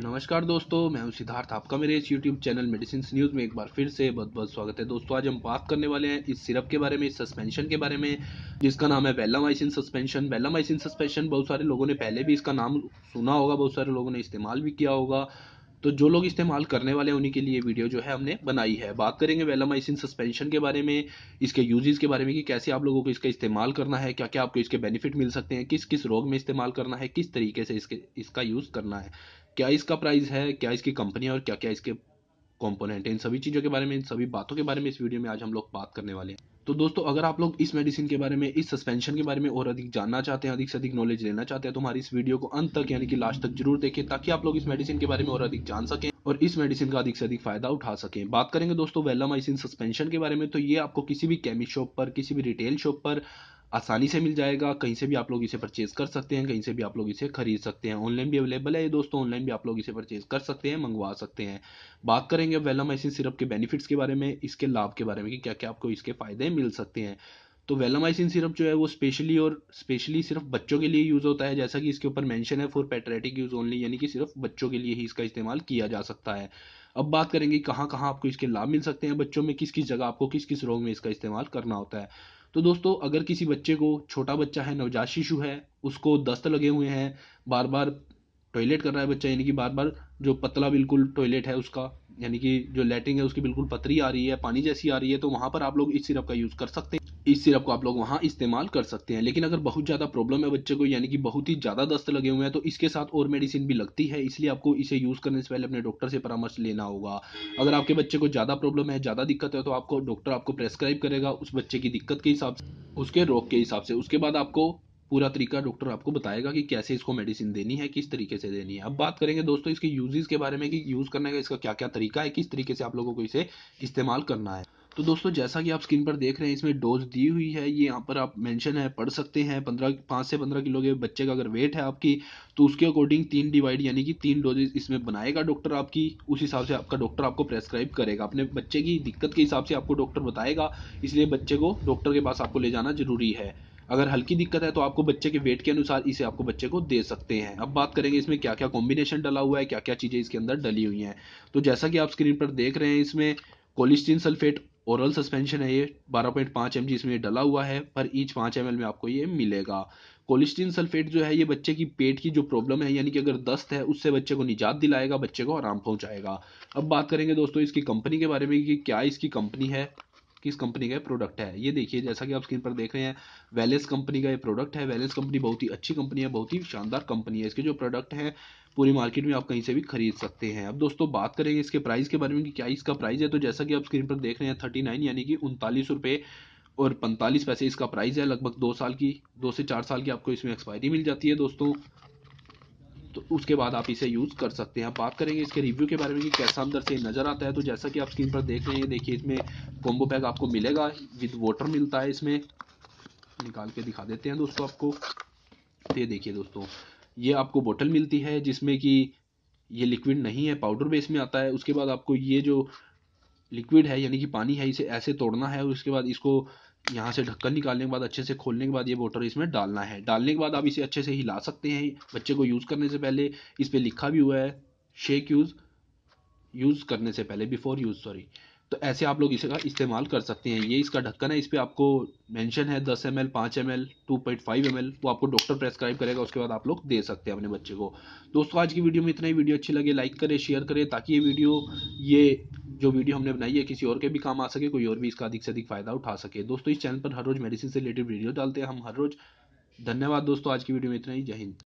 नमस्कार दोस्तों, मैं हूँ सिद्धार्थ। आपका मेरे इस यूट्यूब चैनल मेडिसिन न्यूज़ में एक बार फिर से बहुत बहुत स्वागत है। दोस्तों, आज हम बात करने वाले हैं इस सिरप के बारे में, इस सस्पेंशन के बारे में, जिसका नाम है वेलामाइसिन सस्पेंशन वेलामाइसिन सस्पेंशन बहुत सारे लोगों ने पहले भी इसका नाम सुना होगा, बहुत सारे लोगों ने इस्तेमाल भी किया होगा। तो जो लोग इस्तेमाल करने वाले हैं, उन्हीं के लिए वीडियो जो है हमने बनाई है। बात करेंगे वेलामाइसिन सस्पेंशन के बारे में, इसके यूजेस के बारे में, कि कैसे आप लोगों को इसका इस्तेमाल करना है क्या क्या आपको इसके बेनिफिट मिल सकते हैं किस किस रोग में इस्तेमाल करना है, किस तरीके से इसके, इसका यूज़ करना है। क्या इसका प्राइस है, क्या इसकी कंपनी है और क्या क्या इसके कंपोनेंट है? इन सभी चीज़ों के बारे में, इन सभी बातों के बारे में इस वीडियो में आज हम लोग बात करने वाले हैं। तो दोस्तों, अगर आप लोग इस मेडिसिन के बारे में, इस सस्पेंशन के बारे में और अधिक जानना चाहते हैं, अधिक से अधिक नॉलेज लेना चाहते हैं तो हमारी इस वीडियो को अंत तक, यानी कि लास्ट तक ज़रूर देखें, ताकि आप लोग इस मेडिसिन के बारे में और अधिक जान सकें और इस मेडिसिन का अधिक से अधिक फ़ायदा उठा सकें। बात करेंगे दोस्तों वेलामाइसिन सस्पेंशन के बारे में तो ये आपको किसी भी केमिस्ट शॉप पर, किसी भी रिटेल शॉप पर आसानी से मिल जाएगा। कहीं से भी आप लोग इसे परचेज कर सकते हैं, कहीं से भी आप लोग इसे खरीद सकते हैं। ऑनलाइन भी अवेलेबल है ये दोस्तों ऑनलाइन भी आप लोग इसे परचेज कर सकते हैं, मंगवा सकते हैं। बात करेंगे वेलामाइसिन सिरप के बेनिफिट्स के बारे में, इसके लाभ के बारे में कि क्या क्या आपको इसके फ़ायदे मिल सकते हैं। तो वेलामाइसिन सिरप जो है वो स्पेशली और स्पेशली सिर्फ़ बच्चों के लिए यूज़ होता है, जैसा कि इसके ऊपर मेंशन है फॉर पेट्रेटिक यूज़ ओनली यानी कि सिर्फ़ बच्चों के लिए ही इसका इस्तेमाल किया जा सकता है। अब बात करेंगे कहाँ कहाँ आपको इसके लाभ मिल सकते हैं, बच्चों में किस किस जगह आपको किस किस रोग में इसका इस्तेमाल करना होता है। तो दोस्तों, अगर किसी बच्चे को छोटा बच्चा है, नवजात शिशु है, उसको दस्त लगे हुए हैं, बार बार टॉयलेट कर रहा है बच्चा, यानी कि बार बार जो पतला बिल्कुल टॉयलेट है उसका यानी कि जो लेटिंग है उसकी बिल्कुल पतरी आ रही है, पानी जैसी आ रही है तो वहाँ पर आप लोग इस सिरप का यूज़ कर सकते हैं। इस सिरप को आप लोग वहाँ इस्तेमाल कर सकते हैं। लेकिन अगर बहुत ज़्यादा प्रॉब्लम है बच्चे को, यानी कि बहुत ही ज़्यादा दस्त लगे हुए हैं तो इसके साथ और मेडिसिन भी लगती है। इसलिए आपको इसे यूज़ करने से पहले अपने डॉक्टर से परामर्श लेना होगा। अगर आपके बच्चे को ज़्यादा प्रॉब्लम है, ज़्यादा दिक्कत है तो आपको डॉक्टर आपको प्रेस्क्राइब करेगा उस बच्चे की दिक्कत के हिसाब से, उसके रोग के हिसाब से। उसके बाद आपको पूरा तरीका डॉक्टर आपको बताएगा कि कैसे इसको मेडिसिन देनी है, किस तरीके से देनी है। अब बात करेंगे दोस्तों इसके यूजेस के बारे में कि यूज़ करने का इसका क्या क्या तरीका है, किस तरीके से आप लोगों को इसे इस्तेमाल करना है। तो दोस्तों जैसा कि आप स्क्रीन पर देख रहे हैं, इसमें डोज दी हुई है, ये यहाँ पर आप मेंशन है, पढ़ सकते हैं। पंद्रह, पाँच से पंद्रह किलो के बच्चे का अगर वेट है आपकी तो उसके अकॉर्डिंग तीन डिवाइड यानी कि तीन डोजेज इसमें बनाएगा डॉक्टर आपकी, उस हिसाब से आपका डॉक्टर आपको प्रेस्क्राइब करेगा। अपने बच्चे की दिक्कत के हिसाब से आपको डॉक्टर बताएगा, इसलिए बच्चे को डॉक्टर के पास आपको ले जाना ज़रूरी है। अगर हल्की दिक्कत है तो आपको बच्चे के वेट के अनुसार इसे आपको बच्चे को दे सकते हैं। अब बात करेंगे इसमें क्या क्या कॉम्बिनेशन डला हुआ है क्या क्या चीज़ें इसके अंदर डली हुई हैं। तो जैसा कि आप स्क्रीन पर देख रहे हैं, इसमें कोलिस्टिन सल्फेट ओरल सस्पेंशन है ये 12.5 एम इसमें डला हुआ है, पर ईच पाँच एम में आपको ये मिलेगा। कोलिस्टिन सल्फेट जो है ये बच्चे की पेट की जो प्रॉब्लम है, यानी कि अगर दस्त है, उससे बच्चे को निजात दिलाएगा, बच्चे को आराम पहुंचाएगा। अब बात करेंगे दोस्तों इसकी कंपनी के बारे में कि क्या इसकी कंपनी है। किस कंपनी का ये प्रोडक्ट है। ये देखिए, जैसा कि आप स्क्रीन पर देख रहे हैं वेलेस कंपनी का ये प्रोडक्ट है। वेलेस कंपनी बहुत ही अच्छी कंपनी है, बहुत ही शानदार कंपनी है। इसके जो प्रोडक्ट हैं, पूरी मार्केट में आप कहीं से भी खरीद सकते हैं। अब दोस्तों, बात करेंगे इसके प्राइस के बारे में कि क्या इसका प्राइस है तो जैसा कि आप स्क्रीन पर देख रहे हैं थर्टी नाइन यानी कि उनतालीस रुपये और पैंतालीस पैसे इसका प्राइस है। लगभग दो साल की, दो से चार साल की आपको इसमें एक्सपायरी मिल जाती है दोस्तों। तो उसके बाद आप इसे यूज़ कर सकते हैं। बात करेंगे इसके रिव्यू के बारे में कि कैसा अंदर से नज़र आता है तो जैसा कि आप स्क्रीन पर देख रहे हैं, देखिए इसमें कॉम्बो पैक आपको मिलेगा विद वाटर मिलता है इसमें। निकाल के दिखा देते हैं दोस्तों आपको। ये देखिए दोस्तों, ये आपको बोतल मिलती है जिसमें कि ये लिक्विड नहीं है पाउडर बेस में आता है। उसके बाद आपको ये जो लिक्विड है, यानी कि पानी है, इसे ऐसे तोड़ना है और उसके बाद इसको यहाँ से ढक्कन निकालने के बाद, अच्छे से खोलने के बाद ये वाटर इसमें डालना है। डालने के बाद आप इसे अच्छे से हिला सकते हैं। बच्चे को यूज़ करने से पहले इस पर लिखा भी हुआ है शेक यूज़ यूज़ करने से पहले बिफोर यूज़ सॉरी तो ऐसे आप लोग इसका इस्तेमाल कर सकते हैं। ये इसका ढक्कन है, इस पर आपको मेंशन है दस एम एल पाँच M L two point five M L वो आपको डॉक्टर प्रेस्क्राइब करेगा, उसके बाद आप लोग दे सकते हैं अपने बच्चे को। दोस्तों, आज की वीडियो में इतना ही। वीडियो अच्छी लगे लाइक करें शेयर करें, ताकि ये वीडियो ये जो वीडियो हमने बनाई है, किसी और के भी काम आ सके, कोई और भी इसका अधिक से अधिक फ़ायदा उठा सके। दोस्तों, इस चैनल पर हर रोज मेडिसिन से रिलेटेड वीडियो डालते हैं हम हर रोज। धन्यवाद दोस्तों, आज की वीडियो में इतना ही। जय हिंद।